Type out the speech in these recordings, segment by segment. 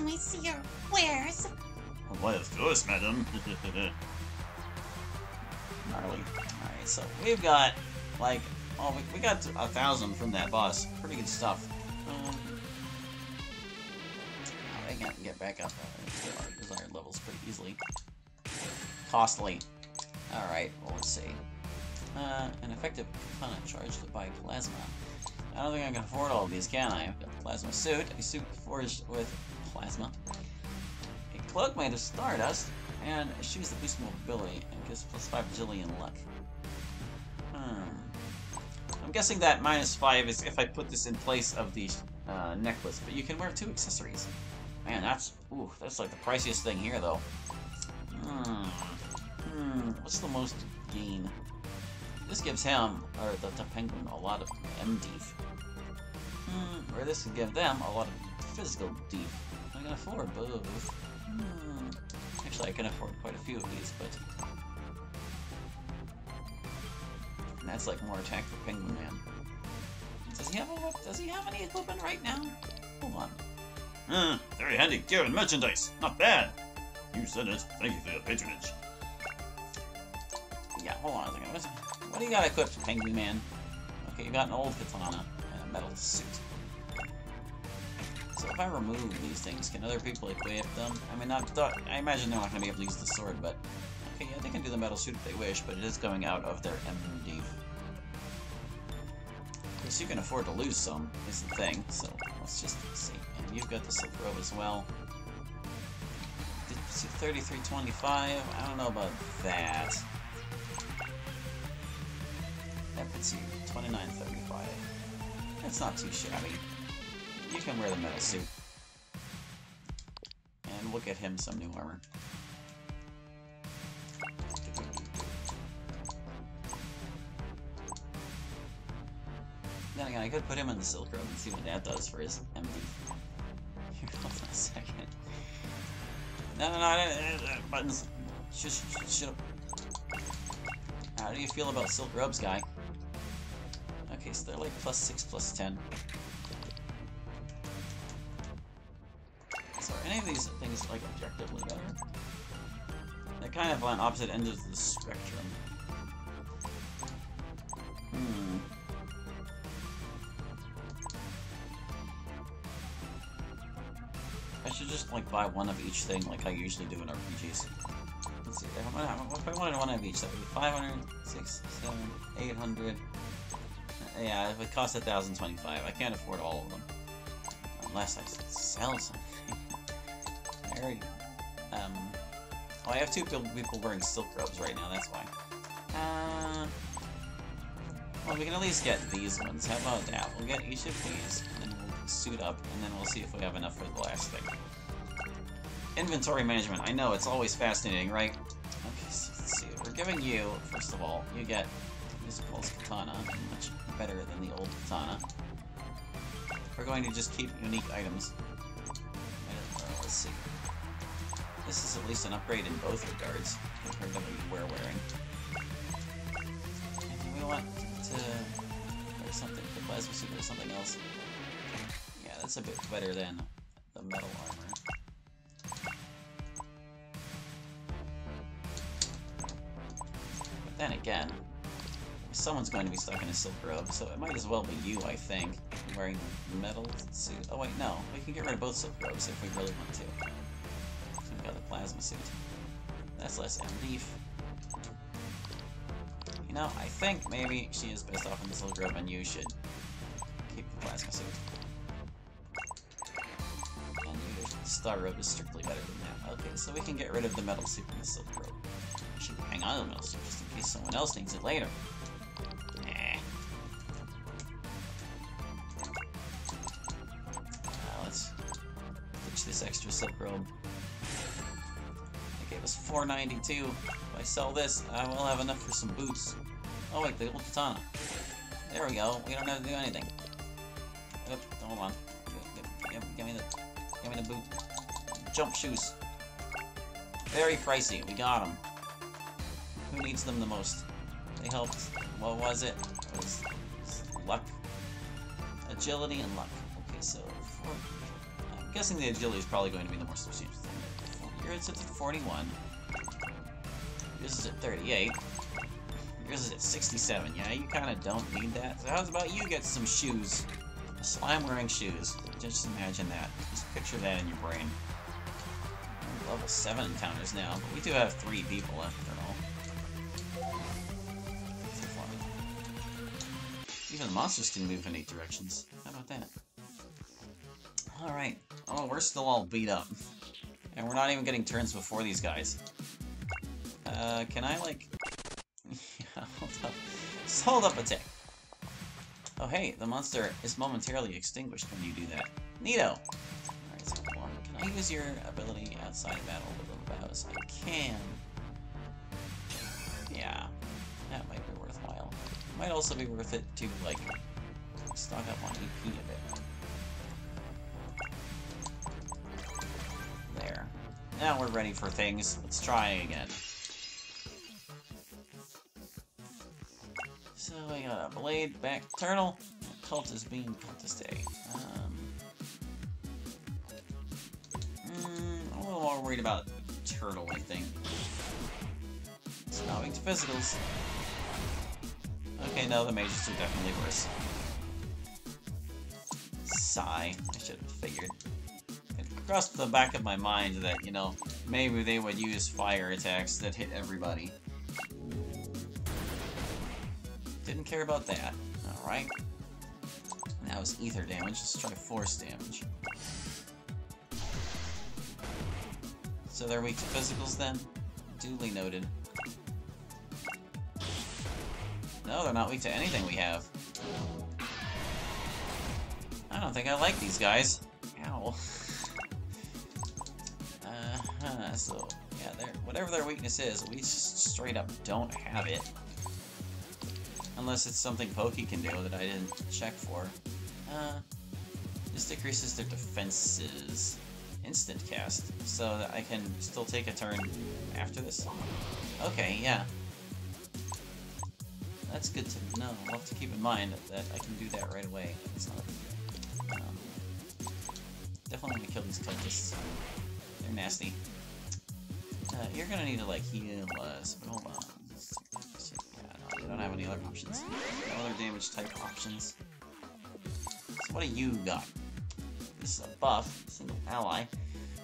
Can we see your wares? Why, of course, madam. Gnarly. Alright, so we've got, like, oh, we, we got a thousand from that boss. Pretty good stuff. Um, I can get back up our desired levels pretty easily. Costly. Alright, well, let's see. Uh, an effective component charged by plasma. I don't think I can afford all of these, can I? I've got plasma suit, a suit forged with plasma, a cloak made of stardust, and shoes that boost mobility and gives plus 5 agility luck. Hmm. I'm guessing that minus 5 is if I put this in place of the uh, necklace, but you can wear two accessories. Man, that's ooh, that's like the priciest thing here, though. Hmm. Hmm. What's the most gain? This gives him, or the, the penguin, a lot of MD. Hmm. Or this would give them a lot of physical D. I can afford both. Hmm. Actually, I can afford quite a few of these, but and that's like more attack for Penguin Man. Does he have a, Does he have any equipment right now? Hold on. Hmm, very handy gear and merchandise. Not bad. You said it. Thank you for your patronage. Yeah, hold on a second. What do you got equipped, Penguin Man? Okay, you got an old katana and a metal suit. So if I remove these things, can other people equip them? I mean, not, I imagine they're not going to be able to use the sword, but... Okay, yeah, they can do the metal suit if they wish, but it is going out of their MD. Because you can afford to lose some, is the thing, so let's just see. And you've got the silk robe as well. 3325, I don't know about that. That puts you 2935. That's not too shabby. You can wear the metal suit. And we'll get him some new armor. Then again, I could put him in the silk robe and see what that does for his MD. Here, hold on a second. No, no, no, no, no uh, uh, buttons. Shush, shut up. How do you feel about silk robes, guy? Okay, so they're like plus 6, plus 10. These things like objectively better? They're kind of on opposite ends of the spectrum. Hmm. I should just like buy one of each thing like I usually do in RPGs. Let's see, if I wanted one of each, that would be 500, 6, 7, 800. Yeah, it would cost 1025 I can't afford all of them. Unless I sell something. Um... Oh, I have two people wearing silk robes right now, that's why. Uh... Well, we can at least get these ones. How about that? We'll get each of these, and then we'll suit up, and then we'll see if we have enough for the last thing. Inventory management. I know, it's always fascinating, right? Okay, so let's see. We're giving you, first of all, you get this Pulse Katana, much better than the old Katana. We're going to just keep unique items. let's see. This is at least an upgrade in both regards, compared to what you were wearing. And we want to wear something, the plasma suit or something else. Yeah, that's a bit better than the metal armor. But then again, someone's going to be stuck in a silk robe, so it might as well be you, I think, wearing the metal suit. Oh wait, no, we can get rid of both silk robes if we really want to. Plasma suit. That's less MD. You know, I think maybe she is best off in this little robe and you should keep the plasma suit. And you, the star robe is strictly better than that. Okay, so we can get rid of the metal suit and the silk robe. Should hang on to the metal suit just in case someone else needs it later. 492. If I sell this, I will have enough for some boots. Oh wait, the old katana. There we go. We don't have to do anything. Oop, hold on. Give, give, give, me the, give me the boot. Jump shoes. Very pricey. We got them. Who needs them the most? They helped. What was it? It was, luck. Agility and luck. Okay, so four guessing the agility is probably going to be the more substantial thing. Yours is at 41. Yours is at 38. Yours is at 67. Yeah, you kind of don't need that. So how's about you get some shoes? Slime wearing shoes. Just imagine that. Just picture that in your brain. Level 7 encounters now, but we do have 3 people after all. Even the monsters can move in 8 directions. How about that? Alright. Oh, we're still all beat up. And we're not even getting turns before these guys. Uh, can I, like... yeah, hold up. Just hold up a tick. Oh, hey, the monster is momentarily extinguished when you do that. Neato! Alright, so one. Can I use your ability outside of battle with the bows? I can. Yeah, that might be worthwhile. It might also be worth it to, like, stock up on EP a bit. There. Now we're ready for things. Let's try again. Blade back turtle. Cult is being cultist A. Um, mm, I'm a little more worried about turtle, I think. Stopping to physicals. Okay, no, the mages are definitely worse. Sigh. I should have figured. It crossed the back of my mind that, you know, maybe they would use fire attacks that hit everybody. Care about that. Alright. That was ether damage. Let's try force damage. So they're weak to physicals then? Duly noted. No, they're not weak to anything we have. I don't think I like these guys. Ow. uh -huh, so, yeah, whatever their weakness is, we just straight up don't have it. Unless it's something Pokey can do that I didn't check for. Uh, this decreases their defenses. Instant cast, so that I can still take a turn after this. Okay, yeah. That's good to know. I'll have to keep in mind that I can do that right away. It's not. Um, definitely gonna kill these cultists. They're nasty. Uh, you're gonna need to, like, heal us, but hold on. Options. No other damage type options. So what do you got? This is a buff, single ally.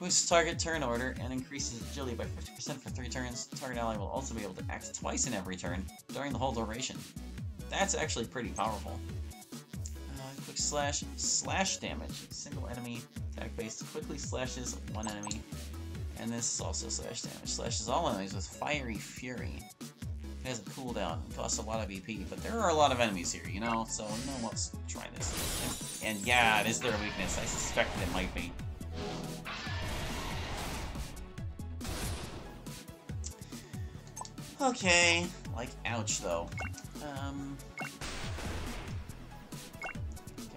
Boosts target turn order and increases agility by 50% for 3 turns. Target ally will also be able to act twice in every turn during the whole duration. That's actually pretty powerful. Uh, quick slash, slash damage. Single enemy attack based quickly slashes one enemy. And this is also slash damage. Slashes all enemies with fiery fury. It has a cooldown. It costs a lot of EP, but there are a lot of enemies here, you know? So, you know, let's try this. And, yeah, it is their weakness. I suspected it might be. Okay. Like, ouch, though. Um... Can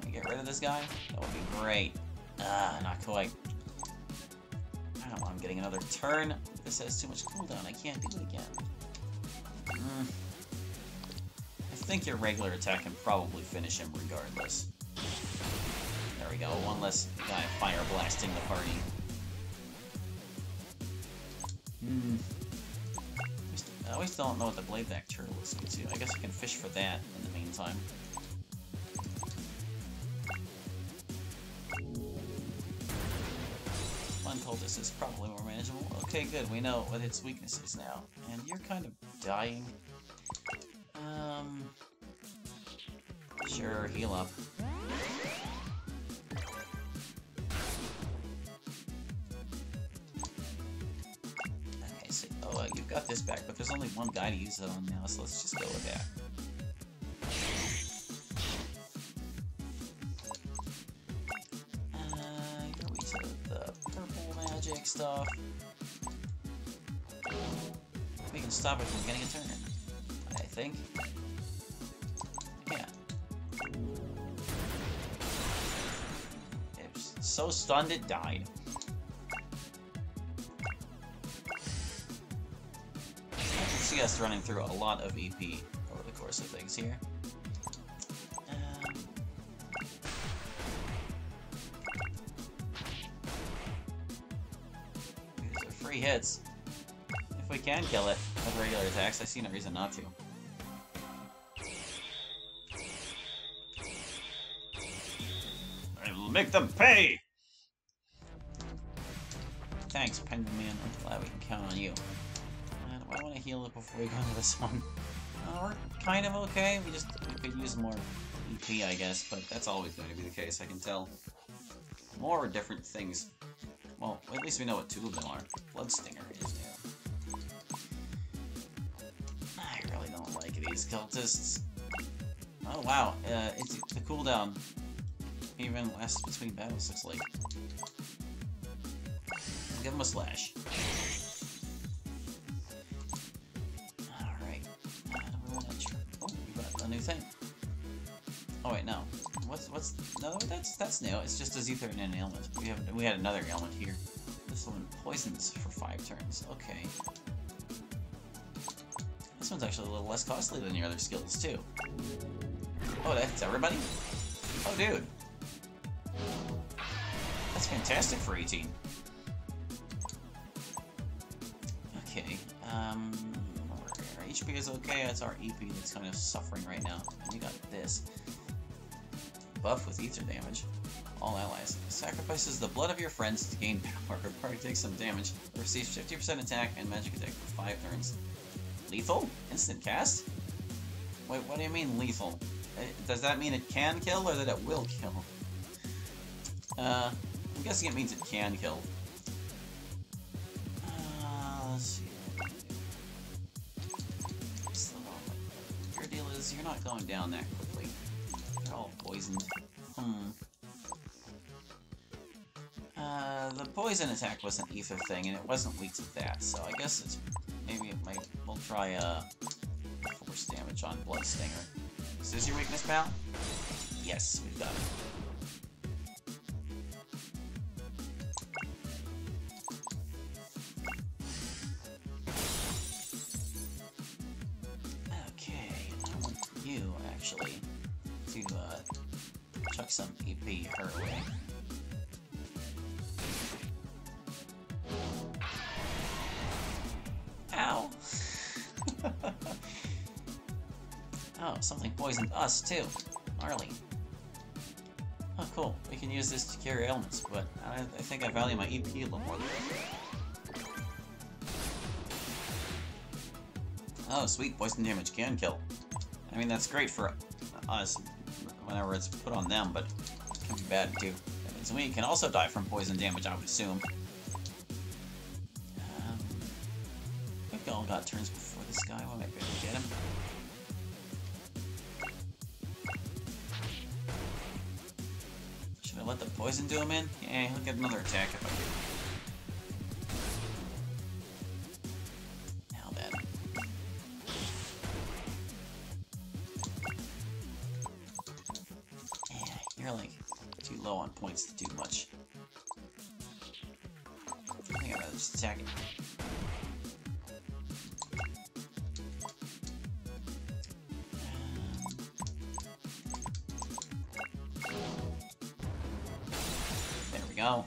we get rid of this guy? That would be great. Ah, not quite. I don't want him getting another turn. This has too much cooldown. I can't do it again. Mm. I think your regular attack can probably finish him regardless. There we go, one less guy fire blasting the party. Hmm. I always don't know what the bladeback turtle is into. I guess I can fish for that in the meantime. One cultist is probably more manageable. Okay, good. We know what its weakness is now. And you're kind of dying. Um... Sure, heal up. Okay, so, oh, uh, you've got this back, but there's only one guy to use it on now, so let's just go with that. From getting a turn, I think. Yeah. It was so stunned it died. I can see us running through a lot of EP over the course of things here. Um, hits. If we can kill it with regular attacks, I see no reason not to. I will make them pay! Thanks, Penguin Man. I'm glad we can count on you. I want to heal it before we go into this one? Uh, we're kind of okay. We just we could use more EP, I guess, but that's always going to be the case. I can tell. More different things. Well, at least we know what two of them are. Bloodstinger is these cultists. Oh wow, uh, it's the cooldown even lasts between battles. Looks like. Give him a slash. Alright. Oh, we got a new thing. Oh wait, no. What's what's no that's that's new. It's just a Z and an ailment. We have we had another ailment here. This one poisons for five turns. Okay. One's actually a little less costly than your other skills too. Oh, that's everybody? Oh dude. That's fantastic for 18. Okay, um, our HP is okay, it's our EP that's kind of suffering right now. And you got this. Buff with ether damage. All allies. Sacrifices the blood of your friends to gain power. Party takes some damage. Receives 50% attack and magic attack for 5 turns. Lethal? Instant cast? Wait, what do you mean lethal? Uh, Does that mean it can kill or that it will kill? Uh, I'm guessing it means it can kill. Uh, let's see. Your deal is you're not going down that quickly. You're all poisoned. Hmm. Uh, the poison attack was an ether thing, and it wasn't weak to that, so I guess it's might. We'll try uh, force damage on Bloodstinger. Is this your weakness, pal? Yes, we've got it. Oh, something poisoned us too. Gnarly. Oh, cool. We can use this to cure ailments, but I, I think I value my EP a little more. Oh, sweet. Poison damage can kill. I mean, that's great for us whenever it's put on them, but it can be bad too. Means we can also die from poison damage, I would assume. Um, we've all got turns before this guy. We might be able to get him. Let the poison do him in? Yeah, he'll get another attack if I do. Go.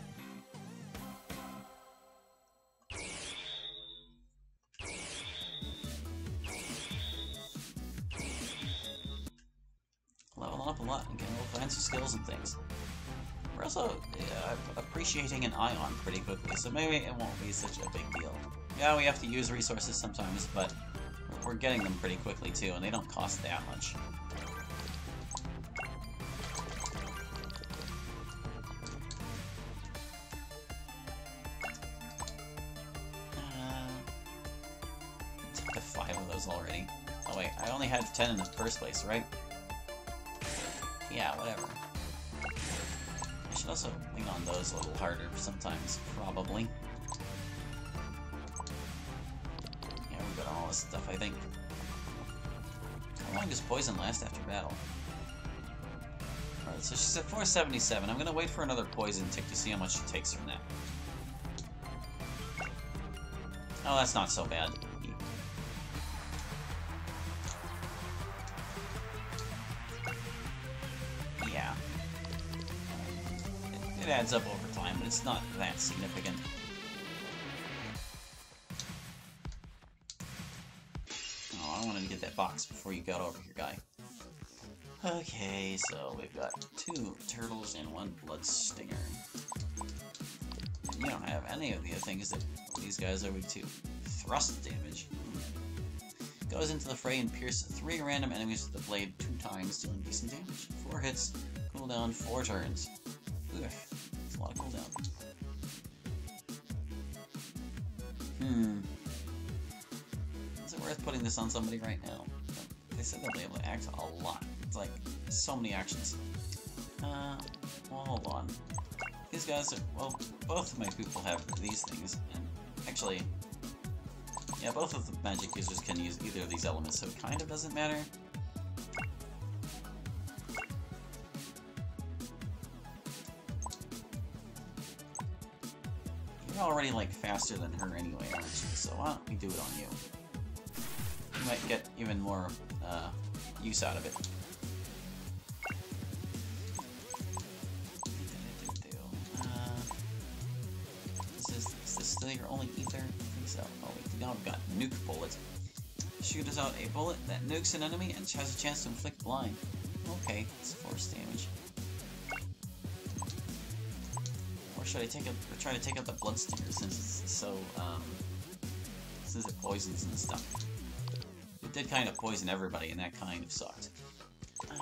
Leveling up a lot all kinds of skills and things. We're also uh, appreciating an ion pretty quickly, so maybe it won't be such a big deal. Yeah, we have to use resources sometimes, but we're getting them pretty quickly too, and they don't cost that much. Those already. Oh wait, I only had ten in the first place, right? Yeah, whatever. I should also lean on those a little harder sometimes, probably. Yeah, we got all this stuff, I think. How long does poison last after battle? Alright, so she's at 477. I'm gonna wait for another poison tick to see how much she takes from that. Oh, that's not so bad. it adds up over time, but it's not that significant. Oh, I wanted to get that box before you got over here, guy. Okay, so we've got two turtles and one blood stinger. You don't have any of the things that these guys are weak to. Thrust damage. Goes into the fray and pierces three random enemies with the blade two times, dealing decent damage. Four hits, cooldown, four turns. Oof lot of. Hmm. Is it worth putting this on somebody right now? They said they'll be able to act a lot. It's like so many actions. Uh, well, hold on. These guys are, well, both of my people have these things, and actually, yeah, both of the magic users can use either of these elements, so it kind of doesn't matter. Already, like, faster than her anyway, aren't you? So why don't we do it on you? You might get even more, uh, use out of it. Uh, is, this, is this still your only ether? I think so. Oh, wait, now we've got nuke bullets. Shoot us out a bullet that nukes an enemy and has a chance to inflict blind. Okay, it's force damage. Should I take or try to take out the blood stinger since it's so, um, since it poisons and stuff. It did kind of poison everybody, and that kind of sucked. Um,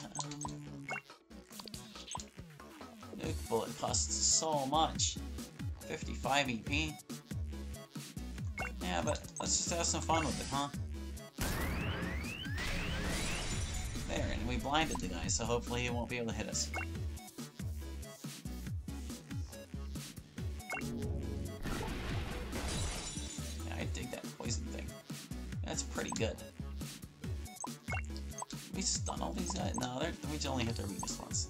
nuke bullet costs so much. 55 EP. Yeah, but let's just have some fun with it, huh? There, and we blinded the guy, so hopefully he won't be able to hit us. Good. We stun all these guys? No, they're, we only hit their weakness once.